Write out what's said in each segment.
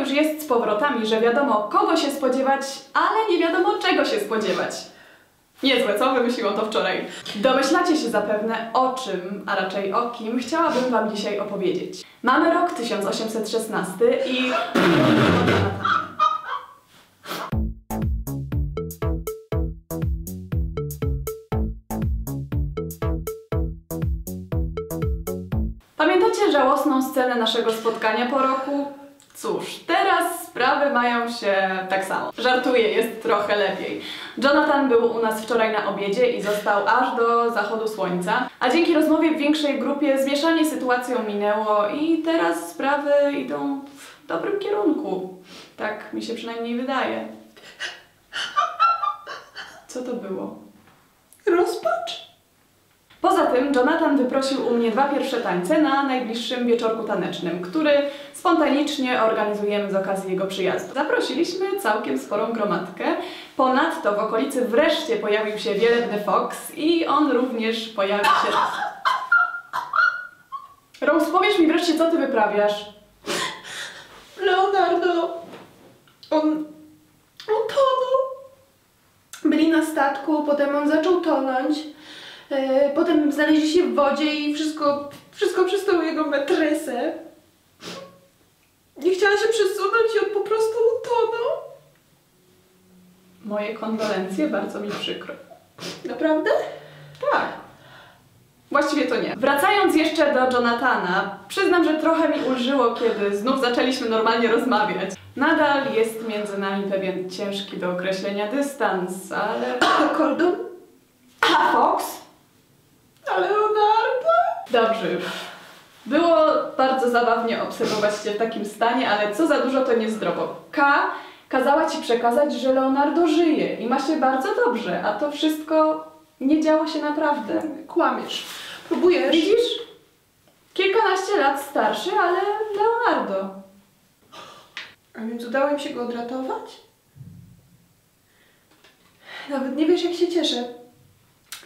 już jest z powrotami, że wiadomo kogo się spodziewać, ale nie wiadomo czego się spodziewać. Niezłe, co? Wymyśliłam to wczoraj. Domyślacie się zapewne o czym, a raczej o kim chciałabym wam dzisiaj opowiedzieć. Mamy rok 1816 i... Pamiętacie żałosną scenę naszego spotkania po roku? Cóż, teraz sprawy mają się tak samo. Żartuję, jest trochę lepiej. Jonathan był u nas wczoraj na obiedzie i został aż do zachodu słońca, a dzięki rozmowie w większej grupie zmieszanie sytuacją minęło i teraz sprawy idą w dobrym kierunku. Tak mi się przynajmniej wydaje. Co to było? Rozpacz? Tym Jonathan wyprosił u mnie dwa pierwsze tańce na najbliższym wieczorku tanecznym, który spontanicznie organizujemy z okazji jego przyjazdu. Zaprosiliśmy całkiem sporą gromadkę. Ponadto w okolicy wreszcie pojawił się wielebny Fox i on również pojawił się... Rose, powiesz mi wreszcie, co ty wyprawiasz? Leonardo, on, on tonął. Byli na statku, potem on zaczął tonąć. E, potem znaleźli się w wodzie i wszystko, wszystko przez tą jego metresę. Nie chciała się przesunąć i on po prostu utonął. Moje kondolencje, bardzo mi przykro. Naprawdę? Tak. Właściwie to nie. Wracając jeszcze do Jonathana, przyznam, że trochę mi ulżyło, kiedy znów zaczęliśmy normalnie rozmawiać. Nadal jest między nami pewien ciężki do określenia dystans, ale... Kordon? A Fox? Dobrze już. Było bardzo zabawnie obserwować Cię w takim stanie, ale co za dużo to niezdrowo. K kazała Ci przekazać, że Leonardo żyje i ma się bardzo dobrze, a to wszystko nie działo się naprawdę. Kłamiesz. Próbujesz. Widzisz? Kilkanaście lat starszy, ale Leonardo. A więc udało im się go odratować? Nawet nie wiesz, jak się cieszę.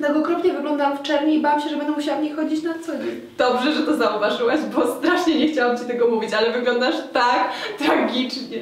Tak okropnie wyglądam w czerni i bałam się, że będę musiała w niej chodzić na co dzień. Dobrze, że to zauważyłaś, bo strasznie nie chciałam Ci tego mówić, ale wyglądasz tak tragicznie.